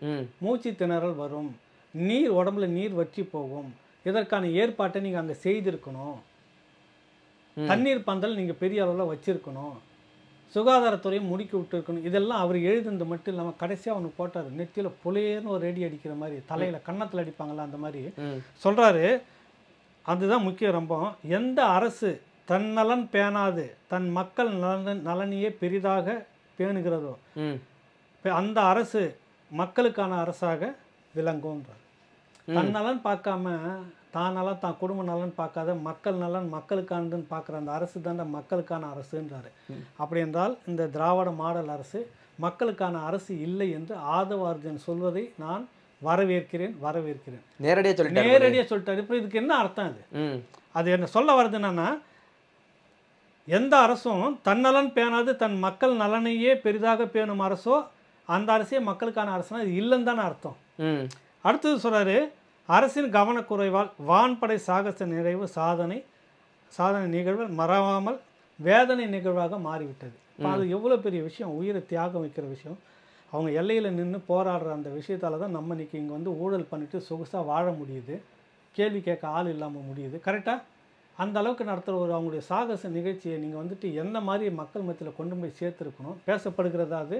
மூச்சு திணறல் வரும். நீர் உடம்புல நீர் வற்றி போகும். இதற்கான ஏற்பாட்டை நீங்கள் அங்கே செய்திருக்கணும். தண்ணீர் பந்தல் நீங்கள் பெரிய அளவில் வச்சிருக்கணும். சுகாதாரத்துறையை முடுக்கி விட்டுருக்கணும். இதெல்லாம் அவர் எழுதுனது மட்டும் இல்லாமல் கடைசியாக ஒன்று போட்டார். நெத்தியில் புலையேன்னு ஒரு ரெடி அடிக்கிற மாதிரி தலையில் கன்னத்தில் அடிப்பாங்கள்ல அந்த மாதிரி சொல்கிறாரு அதுதான் முக்கிய ரொம்ப. எந்த அரசு தன் நலன் பேணாது தன் மக்கள் நலன் நலனையே பெரிதாக பேணுகிறதோ? அந்த அரசு மக்களுக்கான அரசாக விளங்கும்ன்றார். தன் நலன் பார்க்காம தான் நலன் தான் குடும்ப நலன் பார்க்காத மக்கள் நலன் மக்களுக்கானதுன்னு பார்க்குற அந்த அரசு தான் மக்களுக்கான அரசுன்றாரு. அப்படி என்றால் இந்த திராவிட மாடல் அரசு மக்களுக்கான அரசு இல்லை என்று ஆதவார்ஜன் சொல்வதை நான் வரவேற்கிறேன் வரவேற்கிறேன். நேரடியா சொல்லிட்டாரு நேரடியாக சொல்லிட்டாரு. இப்போ இதுக்கு என்ன அர்த்தம் அது? அது என்ன சொல்ல வருது என்னன்னா எந்த அரசும் தன்னலன் பேணாது தன் மக்கள் நலனையே பெரிதாக பேணும் அரசோ அந்த அரசே மக்களுக்கான அரசுனா இது இல்லைன்னு தானே அர்த்தம். அடுத்தது சொல்றாரு அரசின் கவனக்குறைவால் வான்படை சாகச நிறைவு சாதனை சாதனை நிகழ்வு மறவாமல் வேதனை நிகழ்வாக மாறிவிட்டது. அது எவ்வளோ பெரிய விஷயம்? உயிரை தியாகம் வைக்கிற விஷயம். அவங்க எல்லையில் நின்று போராடுற அந்த விஷயத்தால தான் நம்ம இன்னைக்கு இங்கே வந்து ஊழல் பண்ணிட்டு சொகுசாக வாழ முடியுது. கேள்வி கேட்க ஆள் இல்லாமல் முடியுது. கரெக்டாக அந்த அளவுக்கு நடத்துகிற ஒரு அவங்களுடைய சாகச நிகழ்ச்சியை நீங்கள் வந்துட்டு எந்த மாதிரி மக்கள் மத்தியில் கொண்டு போய் சேர்த்துருக்கணும்? பேசப்படுகிறதா அது?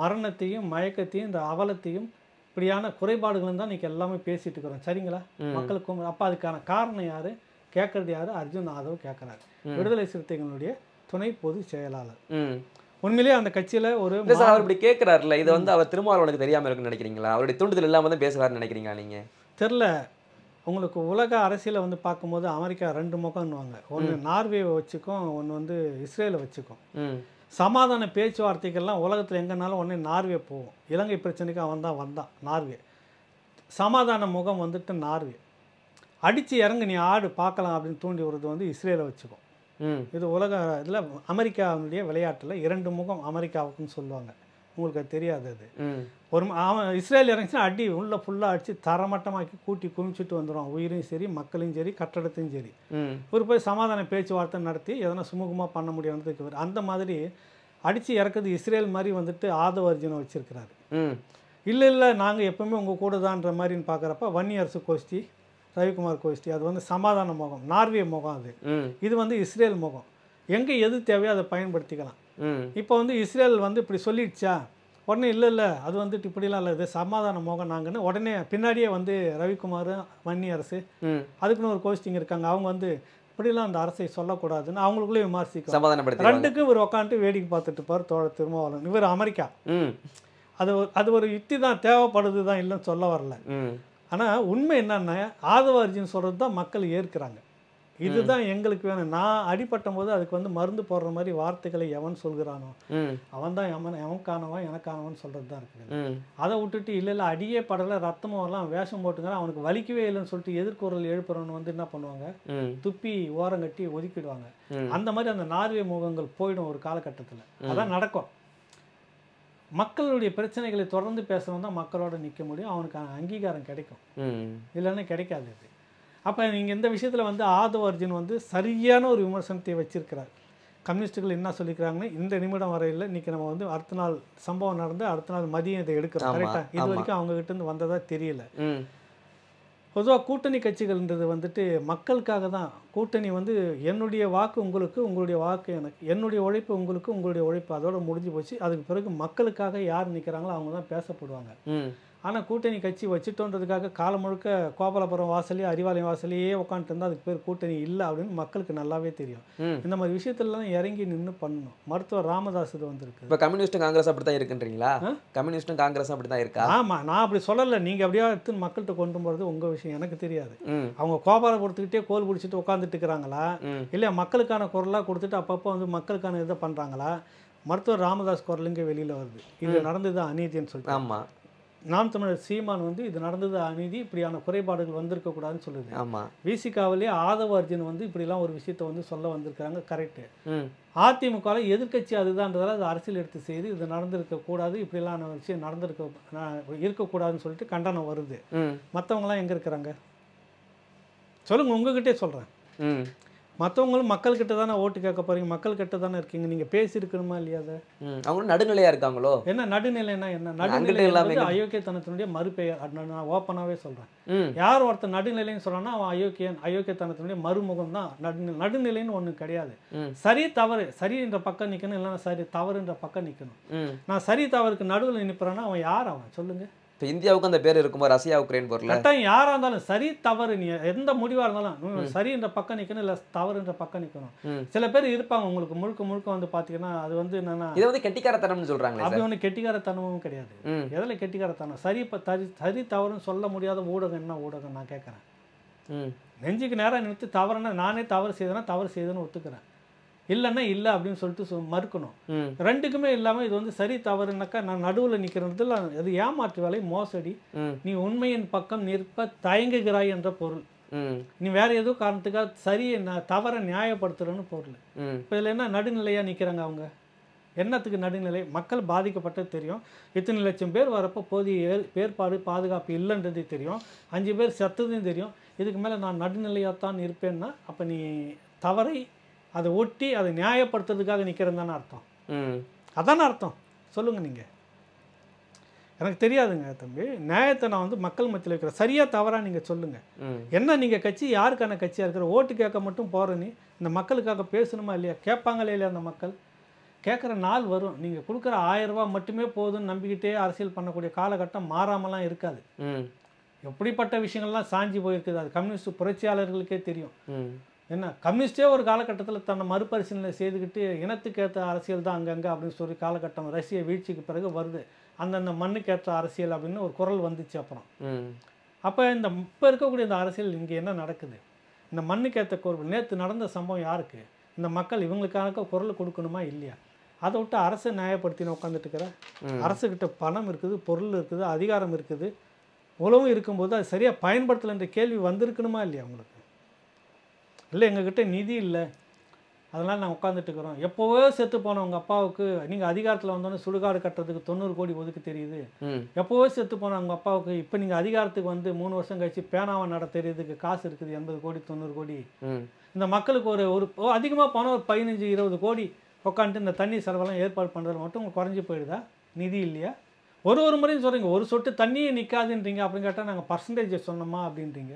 மரணத்தையும் மயக்கத்தையும் இந்த அவலத்தையும் இப்படியான குறைபாடுகளும் தான் இன்றைக்கி எல்லாமே பேசிட்டு இருக்கிறோம். சரிங்களா? மக்களுக்கும் அப்போ அதுக்கான காரணம் யார்? கேட்கறது யார்? அர்ஜுன் ஆதவ் கேட்குறாரு. விடுதலை சிறுத்தைகளுடைய துணை பொதுச் செயலாளர். உண்மையிலேயே அந்த கட்சியில் ஒரு சார் அவர் இப்படி கேட்கிறாருல்ல இதை வந்து அவர் திருமாவளவனுக்கு தெரியாம இருக்குன்னு நினைக்கிறீங்களா? அவருடைய தூண்டுதல் இல்லாம தான் பேசுறாருன்னு நினைக்கிறீங்களா நீங்க? தெரில உங்களுக்கு உலக அரசியலை வந்து பார்க்கும்போது அமெரிக்கா ரெண்டு முகம்னுவாங்க ஒன்று நார்வேவை வச்சுக்கும் ஒன்று வந்து இஸ்ரேலை வச்சுக்கும். சமாதான பேச்சுவார்த்தைகள்லாம் உலகத்தில் எங்கேனாலும் உடனே நார்வே போகும். இலங்கை பிரச்சனைக்கு அவன் தான் வந்தான் நார்வே. சமாதான முகம் வந்துட்டு நார்வே. அடித்து இறங்கு நீ ஆடு பார்க்கலாம் அப்படின்னு தூண்டி விடுறது வந்து இஸ்ரேலை வச்சுக்கும். இது உலக இதில் அமெரிக்காவுடைய விளையாட்டில் இரண்டு முகம் அமெரிக்காவுக்குன்னு சொல்லுவாங்க. உங்களுக்கு அது தெரியாது அது. ஒரு அவன் இஸ்ரேல் இறங்கிச்சுன்னா அடி உள்ள ஃபுல்லாக அடித்து தரமட்டமாக்கி கூட்டி குமிச்சிட்டு வந்துடுவான் உயிரையும் சரி மக்களையும் சரி கட்டடத்தையும் சரி. இவர் போய் சமாதான பேச்சுவார்த்தை நடத்தி எதனா சுமூகமாக பண்ண முடியாதுக்கு அந்த மாதிரி அடித்து இறக்குது இஸ்ரேல் மாதிரி வந்துட்டு ஆதவ அர்ஜுனை வச்சிருக்கிறாரு. இல்லை இல்லை நாங்கள் எப்பவுமே உங்கள் கூட தான்ற மாதிரின்னு பார்க்குறப்ப வன்னி அரசு கோஷ்டி ரவிக்குமார் கோஷ்டி அது வந்து சமாதான முகம் நார்வே முகம் அது. இது வந்து இஸ்ரேல் முகம். எங்கே எது தேவையோ அதை பயன்படுத்திக்கலாம். இப்போ வந்து இஸ்ரேல் வந்து இப்படி சொல்லிடுச்சா? உடனே இல்லை இல்லை அது வந்துட்டு இப்படிலாம் இல்லை இது சமாதான மோகம் நாங்கன்னு உடனே பின்னாடியே வந்து ரவிக்குமார் வன்னி அரசு அதுக்குன்னு ஒரு கோஸ்டிங் இருக்காங்க. அவங்க வந்து இப்படிலாம் அந்த அரசை சொல்லக்கூடாதுன்னு அவங்களுக்குள்ளே விமர்சிக்கும். சமாதானப்படுத்தி ரெண்டுக்கும் இவர் உட்காந்துட்டு வேடிக்கை பார்த்துட்டு இருப்பார் தோழர் திருமாவளவன். இவர் அமெரிக்கா. அது ஒரு- அது ஒரு யுக்தி தான் தேவைப்படுது தான் இல்லைன்னு சொல்ல வரல. ஆனால் உண்மை என்னன்னா ஆதவ அர்ஜுன் சொல்கிறது தான் மக்கள் ஏற்கிறாங்க. இதுதான் எங்களுக்கு வேணும். நான் அடிபட்டும் போது அதுக்கு வந்து மருந்து போடுற மாதிரி வார்த்தைகளை எவன் சொல்கிறானோ அவன் தான் எவன் எவன்கானவன் எனக்கானவன் சொல்கிறது தான் இருக்குது அதை விட்டுட்டு இல்லை இல்லை அடியே படலை ரத்தமும் வரலாம் வேஷம் போட்டுங்கிறான் அவனுக்கு வலிக்கவே இல்லைன்னு சொல்லிட்டு எதிர்குரல் எழுப்புறவன் வந்து என்ன பண்ணுவாங்க? துப்பி ஓரம் கட்டி ஒதுக்கிடுவாங்க. அந்த மாதிரி அந்த நார்வே முகங்கள் போயிடும் ஒரு காலகட்டத்தில். அதான் நடக்கும். மக்களுடைய பிரச்சனைகளை தொடர்ந்து பேசுறவன் தான் மக்களோட நிற்க முடியும். அவனுக்கான அங்கீகாரம் கிடைக்கும். இல்லைன்னா கிடைக்காது இது அப்போ நீங்கள் இந்த விஷயத்தில் வந்து ஆதவ அர்ஜுன் வந்து சரியான ஒரு விமர்சனத்தை வச்சிருக்கிறார். கம்யூனிஸ்ட்டுகள் என்ன சொல்லிக்கிறாங்கன்னா இந்த நிமிடம் வரையில் இன்னைக்கு நம்ம வந்து அடுத்த நாள் சம்பவம் நடந்து அடுத்த நாள் மதியம் இதை எடுக்கிறோம். கரெக்டாக இது. வரைக்கும் அவங்க கிட்ட இருந்து வந்ததா தெரியல. பொதுவாக கூட்டணி கட்சிகள்ன்றது வந்துட்டு மக்களுக்காக தான். கூட்டணி வந்து என்னுடைய வாக்கு உங்களுக்கு உங்களுடைய வாக்கு எனக்கு. என்னுடைய உழைப்பு உங்களுக்கு உங்களுடைய உழைப்பு. அதோட முடிஞ்சு போச்சு. அதுக்கு பிறகு மக்களுக்காக யார் நிற்கிறாங்களோ அவங்க தான் பேசப்படுவாங்க. ஆனால் கூட்டணி கட்சி வச்சுட்டோன்றதுக்காக காலம் முழுக்க கோபாலபுரம் வாசலே அறிவாலயம் வாசலையே உட்காந்துட்டு இருந்தால் அதுக்கு பேர் கூட்டணி இல்லை அப்படின்னு மக்களுக்கு நல்லாவே தெரியும். இந்த மாதிரி விஷயத்துலலாம் இறங்கி நின்று பண்ணணும். மருத்துவர் ராமதாஸ் இது வந்திருக்கு. இப்போ கம்யூனிஸ்டும் காங்கிரஸ் அப்படி தான் இருக்குன்றீங்களா? கம்யூனிஸ்டும் காங்கிரஸும் அப்படி தான் இருக்கா? ஆமாம் நான் அப்படி சொல்லலை. நீங்கள் அப்படியே எடுத்து மக்கள்கிட்ட கொண்டு போகிறது உங்கள் விஷயம் எனக்கு தெரியாது. அவங்க கோபாலபுரத்துக்கிட்டே கோல் பிடிச்சிட்டு உட்காந்துட்டு இருக்கிறாங்களா? ம். இல்லை மக்களுக்கான குரலாக கொடுத்துட்டு அப்பப்போ வந்து மக்களுக்கான இதை பண்ணுறாங்களா மருத்துவர் ராமதாஸ் குரல் இங்கே வெளியில் வருது. இது நடந்தது அநீதின்னு சொல்லிட்டு. ஆமா. நாம் தமிழர் சீமான் வந்து இது நடந்தது அநீதி இப்படியான குறைபாடுகள் வந்திருக்கக்கூடாதுன்னு சொல்லுது. ஆமா. விசிகாவிலே ஆதவ அர்ஜுன் வந்து இப்படிலாம் ஒரு விஷயத்தை வந்து சொல்ல வந்திருக்காங்க கரெக்டு அதிமுகவில் எதிர்க்கட்சி அதுதான்றதால அது அரசியல் எடுத்து செய்து இது நடந்திருக்கக்கூடாது இப்படிலாம் விஷயம் நடந்திருக்க இருக்கக்கூடாதுன்னு சொல்லிட்டு கண்டனம் வருது. மற்றவங்களாம் எங்கே இருக்கிறாங்க? சொல்லுங்கள் உங்ககிட்டே சொல்கிறேன் மற்றவங்களும் மக்கள்கிட்ட தானே ஓட்டு கேட்க போகிறீங்க மக்கள்கிட்ட தானே இருக்கீங்க? நீங்கள் பேசியிருக்கணுமா இல்லையா அதை? அவங்களும் நடுநிலையா இருக்காங்களோ? என்ன நடுநிலைன்னா என்ன? நடுநிலை என்பது அயோக்கியத்தனத்தினுடைய மறுபெயர் நான் ஓப்பனாகவே சொல்கிறேன் யார் ஒருத்தன் நடுநிலைன்னு சொல்கிறான்னா அவன் அயோக்கியன் அயோக்கியத்தனத்தினுடைய மறுமுகம் தான். நடுநிலை நடுநிலைன்னு ஒன்று கிடையாது. சரி தவறு. சரின்ற பக்கம் நிற்கணும் இல்லைன்னா சரி தவறுன்ற பக்கம் நிற்கணும் நான் சரி தவறுக்கு நடுவில் நிற்பறேன்னா அவன் யார் அவன்? சொல்லுங்க. இப்போ இந்தியாவுக்கு அந்த பேர் இருக்கும்போது ரஷ்யா உக்ரைன் போர்ல கட்டாயம் யாராக இருந்தாலும் சரி தவறு நீ எந்த முடிவாக இருந்தாலும் சரின்ற பக்கம் நிற்கணும் இல்லை தவறுன்ற பக்கம் நிற்கணும். சில பேர் இருப்பாங்க உங்களுக்கு முழுக்க முழுக்க வந்து பார்த்தீங்கன்னா அது வந்து என்னன்னா இதை வந்து கெட்டிக்காரத்தனம்னு சொல்றாங்களே அப்படி ஒன்று கெட்டிக்காரத்தனமும் கிடையாது. எதில் கெட்டிக்காரத்தனம்? சரி இப்போ தரி சரி தவறுன்னு சொல்ல முடியாத ஊடகம் என்ன ஊடகம் நான் கேட்குறேன் நெஞ்சுக்கு நேரம் நிறுத்தி தவறுனா நானே தவறு செய்தேன்னா தவறு செய்தேன்னு ஒத்துக்கிறேன். இல்லைன்னா இல்லை அப்படின்னு சொல்லிட்டு மறுக்கணும். ரெண்டுக்குமே இல்லாமல் இது வந்து சரி தவறுனாக்கா நான் நடுவில் நிற்கிறதுல அது ஏமாற்று வேலை மோசடி. நீ உண்மையின் பக்கம் நிற்ப தயங்குகிறாய் என்ற பொருள். நீ வேற ஏதோ காரணத்துக்காக சரியை நான் தவறை நியாயப்படுத்துறேன்னு பொருள். இப்போ இதில் என்ன நடுநிலையாக நிற்கிறாங்க அவங்க? என்னத்துக்கு நடுநிலை? மக்கள் பாதிக்கப்பட்டது தெரியும். இத்தனை லட்சம் பேர் வரப்போ போதிய ஏற்- ஏற்பாடு பாதுகாப்பு இல்லைன்றது தெரியும். அஞ்சு பேர் செத்ததும் தெரியும். இதுக்கு மேலே நான் நடுநிலையாகத்தான் இருப்பேன்னா அப்போ நீ தவறை அதை ஒட்டி அதை நியாயப்படுத்துறதுக்காக நிற்கிறேன்னு தானே அர்த்தம் அதானே அர்த்தம். சொல்லுங்கள் நீங்கள் எனக்கு தெரியாதுங்க தம்பி. நியாயத்தை நான் வந்து மக்கள் மத்தியில் வைக்கிறேன். சரியாக தவறாக நீங்கள் சொல்லுங்கள் என்ன நீங்கள் கட்சி யாருக்கான கட்சியாக இருக்கிற ஓட்டு கேட்க மட்டும் போகிற நீ இந்த மக்களுக்காக பேசணுமா இல்லையா? கேட்பாங்களே இல்லையா அந்த மக்கள்? கேட்குற நாள் வரும். நீங்கள் கொடுக்குற ஆயிரம் ரூபாய் மட்டுமே போதும்னு நம்பிக்கிட்டே அரசியல் பண்ணக்கூடிய காலகட்டம் மாறாமலாம் இருக்காது. எப்படிப்பட்ட விஷயங்கள்லாம் சாஞ்சி போயிருக்குது. அது கம்யூனிஸ்ட் புரட்சியாளர்களுக்கே தெரியும். என்ன கம்யூனிஸ்டே ஒரு காலகட்டத்தில் தன்னை மறுபரிசீலனை செய்துக்கிட்டு இனத்துக்கேற்ற அரசியல் தான் அங்கங்கே அப்படின்னு சொல்லி காலகட்டம் ரஷ்ய வீழ்ச்சிக்கு பிறகு வருது. அந்தந்த மண்ணுக்கேற்ற அரசியல் அப்படின்னு ஒரு குரல் வந்துச்சு அப்புறம். அப்போ இந்த இப்போ இருக்கக்கூடிய இந்த அரசியல் இங்கே என்ன நடக்குது? இந்த மண்ணுக்கேற்ற குரல் நேற்று நடந்த சம்பவம் யாருக்கு? இந்த மக்கள் இவங்களுக்காக குரல் கொடுக்கணுமா இல்லையா? அதை விட்டு அரசை நியாயப்படுத்தின உட்காந்துட்டு இருக்கிற. அரசுக்கிட்ட பணம் இருக்குது பொருள் இருக்குது அதிகாரம் இருக்குது உழவும் இருக்கும்போது அது சரியாக பயன்படுத்தலைன்ற கேள்வி வந்திருக்கணுமா இல்லையா உங்களுக்கு? இல்லை எங்ககிட்ட நிதி இல்லை. அதனால் நான் உட்காந்துட்டு இருக்கிறோம். எப்போவோ செத்து போன உங்கள் அப்பாவுக்கு. நீங்கள் அதிகாரத்தில் வந்தோன்னே சுடுகாடு கட்டுறதுக்கு தொண்ணூறு கோடி ஒதுக்க தெரியுது. எப்போவோ செத்து போன உங்கள் அப்பாவுக்கு. இப்போ நீங்கள் அதிகாரத்துக்கு வந்து மூணு வருஷம் கழிச்சு பேனாவை நட தெரியறதுக்கு காசு இருக்குது எண்பது கோடி தொண்ணூறு கோடி. இந்த மக்களுக்கு ஒரு ஒரு அதிகமாக போனால் ஒரு பதினஞ்சு இருபது கோடி உட்காந்துட்டு இந்த தண்ணி செலவெல்லாம் ஏற்பாடு பண்ணுறது மட்டும் உங்களுக்கு குறைஞ்சி போயிடுதா? நிதி இல்லையா? ஒரு ஒரு முறையும் சொல்கிறீங்க ஒரு சொட்டு தண்ணியே நிற்காதுன்றீங்க அப்படின்னு கேட்டால் நாங்கள் பர்சன்டேஜ் சொன்னோமா அப்படின்றீங்க.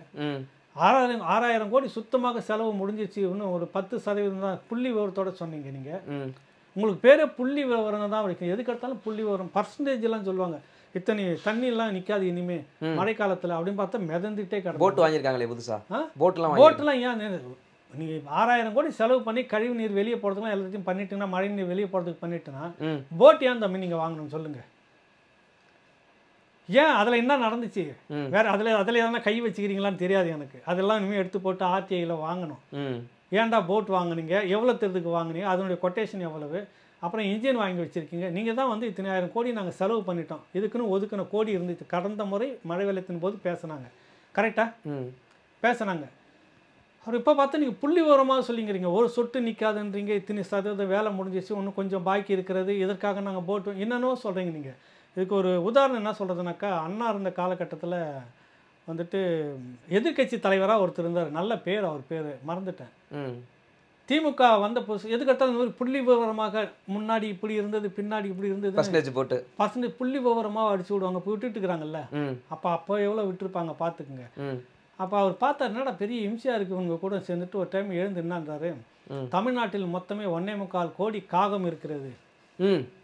ஆறாயிரம் ஆறாயிரம் கோடி சுத்தமாக செலவு முடிஞ்சிச்சு இன்னும் ஒரு பத்து சதவீதம் தான் புள்ளி விவரத்தோட சொன்னீங்க நீங்கள் உங்களுக்கு பேரே புள்ளி விவரம் தான் வைக்கும் எதுக்கு எடுத்தாலும் புள்ளி விவரம் பர்சன்டேஜ் எல்லாம் சொல்லுவாங்க. இத்தனை தண்ணி எல்லாம் நிற்காது இனிமே ம். மழைக்காலத்தில் அப்படின்னு பார்த்தா மிதந்துட்டே கிடக்கும் போட் வாங்கியிருக்காங்களே புதுசா? வாங்கி போட்டெல்லாம் ஏன் நீங்கள் ஆறாயிரம் கோடி செலவு பண்ணி கழிவு நீர் வெளியே போகிறதுக்குலாம் எல்லாத்தையும் பண்ணிட்டீங்கன்னா மழை நீர் வெளியே போகிறதுக்கு பண்ணிட்டுனா போட் ஏன் தம்பி நீங்கள் வாங்கணும் சொல்லுங்கள் ஏன் அதில் என்ன நடந்துச்சு. வேற அதில் அதில் எதனா கை வச்சுக்கிறீங்களான்னு தெரியாது எனக்கு. அதெல்லாம் இனிமேல் எடுத்து போட்டு ஆர்டிஐயில் வாங்கணும். ஏன்டா போட் வாங்குனீங்க? எவ்வளோ தெருதுக்கு வாங்குனீங்க? அதனுடைய கொட்டேஷன் எவ்வளவு? அப்புறம் இன்ஜின் வாங்கி வச்சுருக்கீங்க. நீங்கள் தான் வந்து இத்தனை ஆயிரம் கோடி நாங்கள் செலவு பண்ணிட்டோம். இதுக்குன்னு ஒதுக்கின கோடி இருந்துச்சு. கடந்த முறை மழை வெள்ளத்தின் போது பேசுனாங்க. கரெக்டா ம். பேசுனாங்க. அவர் இப்போ பார்த்தா நீங்கள் புள்ளி விவரமாக சொல்லிங்கிறீங்க. ஒரு சொட்டு நிற்காதுன்றீங்க இத்தனை சதவீதம் வேலை முடிஞ்சிச்சு இன்னும் கொஞ்சம் பாக்கி இருக்கிறது. இதற்காக நாங்கள் போட்டு என்னென்னவோ சொல்கிறீங்க நீங்கள் இதுக்கு ஒரு உதாரணம் என்ன சொல்கிறதுனாக்கா அண்ணா இருந்த காலகட்டத்தில் வந்துட்டு எதிர்க்கட்சி தலைவராக ஒருத்தர் இருந்தார். நல்ல பேர் அவர் பேர் மறந்துட்டேன். திமுக வந்த புதுசு எதுக்கெடுத்தாலும் இந்த மாதிரி புள்ளி விவரமாக முன்னாடி இப்படி இருந்தது பின்னாடி இப்படி இருந்தது பர்சன்டேஜ் போட்டு. பர்சன்டேஜ் புள்ளி விவரமாக அடிச்சு விடுவாங்க. இப்போ விட்டுட்டு இருக்கிறாங்கல்ல. அப்போ அப்போ எவ்வளோ விட்டுருப்பாங்க பார்த்துக்குங்க அப்போ அவர் பார்த்தா என்னடா பெரிய இம்சையாக இருக்கு இவங்க கூட சேர்ந்துட்டு ஒரு டைம் எழுந்து என்னன்றாரு. தமிழ்நாட்டில் மொத்தமே ஒன்னே முக்கால் கோடி காகம் இருக்கிறது.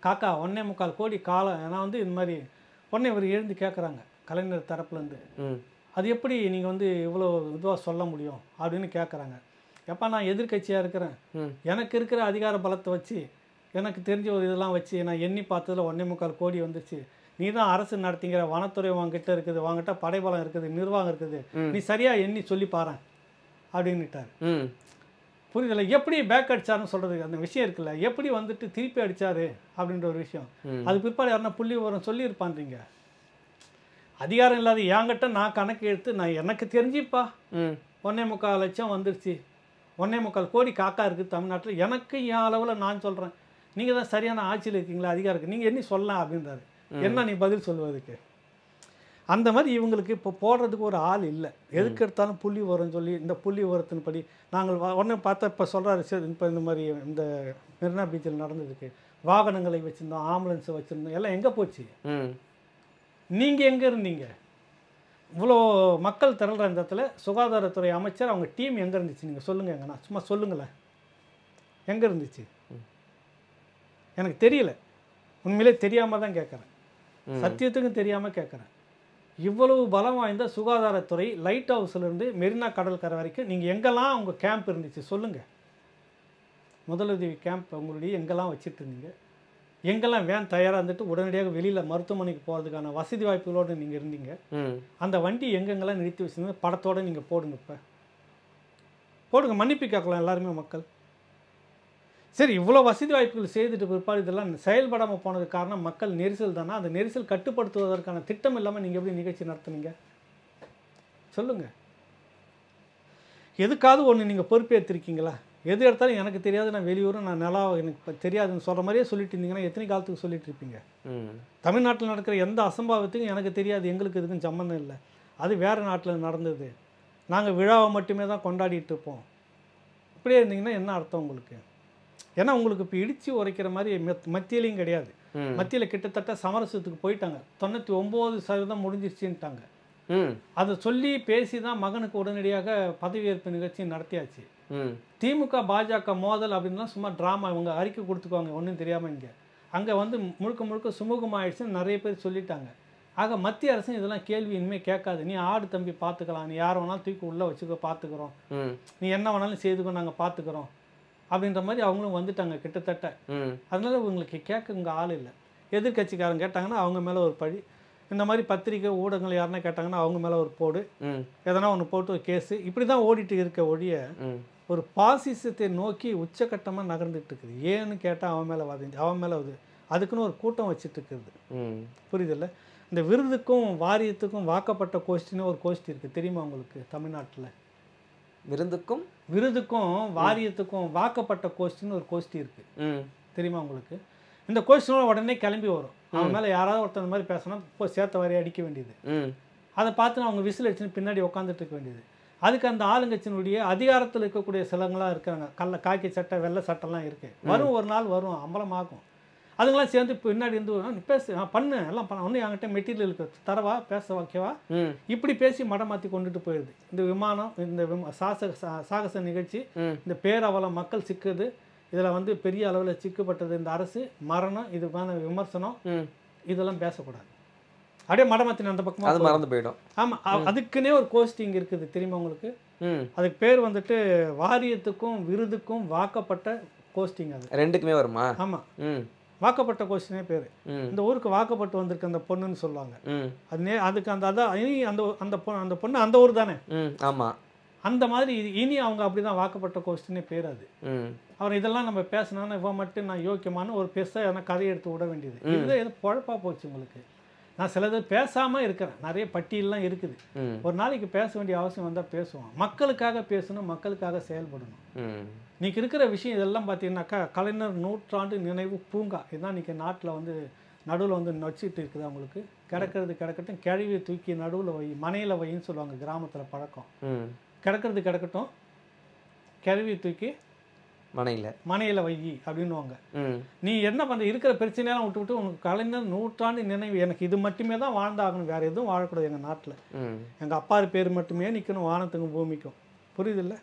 காக்கா ஒன்னே முக்கால் கோடி காலம். ஏன்னா வந்து இந்த மாதிரி உடனே இவர் எழுந்து கேட்குறாங்க கலைஞர் தரப்புலேருந்து. அது எப்படி நீங்கள் வந்து இவ்வளோ இதுவாக சொல்ல முடியும்? அப்படின்னு கேட்குறாங்க எப்பா நான் எதிர்க்கட்சியாக இருக்கிறேன். எனக்கு இருக்கிற அதிகார பலத்தை வச்சு எனக்கு தெரிஞ்ச ஒரு இதெல்லாம் வச்சு நான் எண்ணி பார்த்ததுல ஒன்றே முக்கால் கோடி வந்துச்சு நீ தான் அரசு நடத்திங்கிற வனத்துறை உங்ககிட்ட இருக்குது உங்ககிட்ட படைபலம் இருக்குது நிர்வாகம் இருக்குது. நீ சரியாக எண்ணி சொல்லி பாரேன். அப்படின்னுட்டார். ம் புரியுதுல? எப்படி பேக் அடிச்சாருன்னு சொல்கிறது அந்த விஷயம் இருக்குல்ல? எப்படி வந்துட்டு திருப்பி அடிச்சாரு அப்படின்ற ஒரு விஷயம். அது பிற்பாடு யாருன்னா புள்ளி விவரம் சொல்லியிருப்பான்றீங்க. அதிகாரம் இல்லாத என்கிட்ட நான் கணக்கு எடுத்து நான் எனக்கு தெரிஞ்சுப்பா. ம். ஒன்றே முக்கால் லட்சம் வந்துருச்சு. ஒன்றே முக்கால் கோடி காக்கா இருக்குது தமிழ்நாட்டில். எனக்கு என் அளவில் நான் சொல்கிறேன் நீங்கள் தான் சரியான ஆட்சியில் இருக்கீங்களா? அதிகாரம் இருக்குது நீங்கள் என்ன சொல்லலாம் அப்படின்றாரு. என்ன நீ பதில் சொல்லுவதுக்கு? அந்த மாதிரி இவங்களுக்கு இப்போ போடுறதுக்கு ஒரு ஆள் இல்லை. எதுக்கு எடுத்தாலும் புள்ளி உரம் சொல்லி இந்த புள்ளி உரத்தின்படி நாங்கள் வா- உடனே பார்த்தா இப்போ சொல்கிறாரு சரி இப்போ இந்த மாதிரி இந்த மெரினா பீச்சில் நடந்ததுக்கு வாகனங்களை வச்சுருந்தோம் ஆம்புலன்ஸை வச்சுருந்தோம் எல்லாம் எங்கே போச்சு? நீங்கள் எங்கே இருந்தீங்க? இவ்வளோ மக்கள் திரள்ற இந்த இடத்துல சுகாதாரத்துறை அமைச்சர் அவங்க டீம் எங்கே இருந்துச்சு? நீங்கள் சொல்லுங்கள் எங்கண்ணா. சும்மா சொல்லுங்களேன். எங்கே இருந்துச்சு? எனக்கு தெரியல. உண்மையிலே தெரியாமல் தான் கேட்குறேன். சத்தியத்துக்கும் தெரியாமல் கேட்குறேன். இவ்வளவு பலம் வாய்ந்த சுகாதாரத்துறை லைட் ஹவுஸ்லேருந்து மெரினா கடற்கரை வரைக்கும் நீங்கள் எங்கெல்லாம் உங்கள் கேம்ப் இருந்துச்சு சொல்லுங்கள் முதலுதவி கேம்ப் உங்களுடைய எங்கெல்லாம் வச்சுட்டு இருந்தீங்க? எங்கெல்லாம் வேன் தயாராக இருந்துட்டு உடனடியாக வெளியில் மருத்துவமனைக்கு போகிறதுக்கான வசதி வாய்ப்புகளோடு நீங்கள் இருந்தீங்க? அந்த வண்டி எங்கெங்கெல்லாம் நிறுத்தி வச்சிருந்தீங்க? படத்தோடு நீங்கள் போடுங்க இப்போ. போடுங்க மன்னிப்பு கேட்கலாம் எல்லாருமே மக்கள். சரி இவ்வளோ வசதி வாய்ப்புகள் செய்துட்டு பிற்பாடு இதெல்லாம் செயல்படாமல் போனதுக்கு காரணம் மக்கள் நெரிசல் தானே? அந்த நெரிசல் கட்டுப்படுத்துவதற்கான திட்டம் இல்லாமல் நீங்கள் எப்படி நிகழ்ச்சி நடத்துனீங்க? சொல்லுங்கள் எதுக்காவது ஒன்று நீங்கள் பொறுப்பேற்றிருக்கீங்களா எது எடுத்தாலும் எனக்கு தெரியாது நான் வெளியூர் நான் நிலா எனக்கு தெரியாதுன்னு சொல்கிற மாதிரியே சொல்லிட்டு இருந்தீங்கன்னா எத்தனை காலத்துக்கு சொல்லிட்டு இருப்பீங்க? தமிழ்நாட்டில் நடக்கிற எந்த அசம்பாவத்துக்கும் எனக்கு தெரியாது எங்களுக்கு இதுக்கும் சம்மந்தம் இல்லை. அது வேறு நாட்டில் நடந்தது. நாங்கள் விழாவை மட்டுமே தான் கொண்டாடிட்டு இருப்போம். இப்படியே இருந்தீங்கன்னா என்ன அர்த்தம் உங்களுக்கு? ஏன்னா உங்களுக்கு இப்போ இடித்து உரைக்கிற மாதிரி மெத் மத்தியிலையும் கிடையாது. மத்தியில் கிட்டத்தட்ட சமரசத்துக்கு போயிட்டாங்க. தொண்ணூற்றி ஒம்பது சதவீதம் முடிஞ்சிருச்சுன்ட்டாங்க. அதை சொல்லி பேசி தான் மகனுக்கு உடனடியாக பதவியேற்பு நிகழ்ச்சி நடத்தியாச்சு. திமுக பாஜக மோதல் அப்படின்லாம் சும்மா ட்ராமா இவங்க அறிக்கை கொடுத்துக்குவாங்க. ஒன்றும் தெரியாமல் இங்கே. அங்கே வந்து முழுக்க முழுக்க சுமூகமாயிடுச்சுன்னு நிறைய பேர் சொல்லிட்டாங்க. ஆக மத்திய அரசு இதெல்லாம் கேள்வி இனிமேல் கேட்காது. நீ ஆடு தம்பி பார்த்துக்கலாம். நீ யாரை வேணாலும் தூக்கி உள்ளே வச்சுக்கோ பார்த்துக்குறோம். நீ என்ன வேணாலும் செய்துக்கோ நாங்கள் பார்த்துக்குறோம். அப்படின்ற மாதிரி அவங்களும் வந்துட்டாங்க கிட்டத்தட்ட. அதனால இவங்களுக்கு கேட்க இங்கே ஆள் இல்லை. எதிர்க்கட்சிக்காரங்க கேட்டாங்கன்னா அவங்க மேலே ஒரு பழி. இந்த மாதிரி பத்திரிக்கை ஊடகங்கள் யாருன்னா கேட்டாங்கன்னா அவங்க மேலே ஒரு போடு. எதனா ஒன்று போட்டு ஒரு கேஸு. இப்படி தான் ஓடிட்டு இருக்க ஒழிய ஒரு பாசிசத்தை நோக்கி உச்சக்கட்டமாக நகர்ந்துட்டு இருக்குது. ஏன்னு கேட்டால் அவன் மேலே வாதிஞ்சு அவன் மேலே அது அதுக்குன்னு ஒரு கூட்டம் வச்சுட்டு இருக்குது. புரியுதில்ல? இந்த விருதுக்கும் வாரியத்துக்கும் வாக்கப்பட்ட கோஷ்டின்னு ஒரு கோஷ்டி இருக்குது தெரியுமா உங்களுக்கு? தமிழ்நாட்டில்? விருந்துக்கும் விருதுக்கும் வாரியத்துக்கும் வாக்கப்பட்ட கோஷ்டின்னு ஒரு கோஷ்டி இருக்குது ம். தெரியுமா உங்களுக்கு? இந்த கோஷ்டினோட உடனே கிளம்பி வரும். அவன் மேலே யாராவது ஒருத்தர் இந்த மாதிரி பேசினா இப்போ சேர்த்த வாரி அடிக்க வேண்டியது. அதை பார்த்து அவங்க விசில் அடிச்சுன்னு பின்னாடி உட்காந்துட்டு இருக்க வேண்டியது. அதுக்கு அந்த ஆளுங்கட்சியினுடைய அதிகாரத்தில் இருக்கக்கூடிய சிலங்களாம் இருக்காங்க. கல்ல காக்கி சட்டை வெள்ளை சட்டைலாம் இருக்குது வரும் ஒரு நாள் வரும். அம்பலமாகும். அதுங்களாம் சேர்ந்து பின்னாடி இருந்து "ஆ, நீ பேசு பண்ணு எல்லாம் பண்ண. ஒன்றும் என்கிட்ட மெட்டீரியல் இருக்கு தரவா பேச ம். இப்படி பேசி மடம் மாற்றி கொண்டுட்டு போயிடுது இந்த விமானம் இந்த விம- சாகச நிகழ்ச்சி இந்த பேரவலம் மக்கள் சிக்குது. இதில் வந்து பெரிய அளவில் சிக்கப்பட்டது இந்த அரசு மரணம் இதுக்கான விமர்சனம். இதெல்லாம் பேசக்கூடாது. அப்படியே மடமாத்தின அந்த பக்கமாக அது மறந்து போயிடும். ஆமாம் அதுக்குன்னே ஒரு கோஸ்டிங் இருக்குது தெரியுமா உங்களுக்கு? அதுக்கு பேர் வந்துட்டு வாரியத்துக்கும் விருதுக்கும் வாக்கப்பட்ட கோஸ்டிங் அது. ரெண்டுக்குமே வருமா? ஆமாம் வாக்கப்பட்ட கோஸ்டினே பேர். இந்த ஊருக்கு வாக்கப்பட்டு வந்திருக்க அந்த பொண்ணுன்னு சொல்லுவாங்க. அது நே அதுக்கு அந்த அதான் இனி அந்த அந்த பொண்ணு அந்த பொண்ணு அந்த ஊர் தானே? ஆமாம் அந்த மாதிரி இனி அவங்க அப்படி தான் வாக்கப்பட்ட கோஸ்டினே பேர் அது. அவர் இதெல்லாம் நம்ம பேசினோன்னா இவன் மட்டும் நான் யோக்கியமான ஒரு பெருசாக எதனா கதையை எடுத்து விட வேண்டியது. இதுதான் எது பொழப்பா போச்சு உங்களுக்கு? நான் சிலது பேசாமல் இருக்கிறேன். நிறைய பட்டியல்லாம் இருக்குது. ஒரு நாளைக்கு பேச வேண்டிய அவசியம் வந்தால் பேசுவோம். மக்களுக்காக பேசணும் மக்களுக்காக செயல்படணும். ம் இன்னைக்கு இருக்கிற விஷயம் இதெல்லாம் பார்த்தீங்கன்னாக்கா கலைஞர் நூற்றாண்டு நினைவு பூங்கா. இதுதான் இன்றைக்கி நாட்டில் வந்து நடுவில் வந்து நொச்சிட்டு இருக்குது அவங்களுக்கு. கிடக்கிறது கிடக்கட்டும் கிழவியை தூக்கி நடுவில் வை மனையில் வைன்னு சொல்லுவாங்க கிராமத்தில் பழக்கம். கிடக்கிறது கிடக்கட்டும் கிழவியை தூக்கி மனையில். மனையில் வை அப்படின்னுவாங்க. ம். நீ என்ன பண்ணுற இருக்கிற பிரச்சனையெல்லாம் விட்டு விட்டு உனக்கு கலைஞர் நூற்றாண்டு நினைவு எனக்கு இது மட்டுமே தான் வாழ்ந்தாகணும். வேறு எதுவும் வாழக்கூடாது எங்கள் நாட்டில். எங்கள் அப்பா பேர் மட்டுமே நிற்கணும் வானத்துக்கும் பூமிக்கும். புரியுதில்ல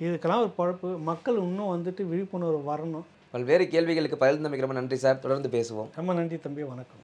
இதுக்கெல்லாம் ஒரு பழப்பு. மக்கள் இன்னும் வந்துட்டு விழிப்புணர்வு வரணும். பல்வேறு கேள்விகளுக்கு பகிர்ந்தமைக்கு ரொம்ப நன்றி சார். தொடர்ந்து பேசுவோம். ரொம்ப நன்றி தம்பி. வணக்கம்.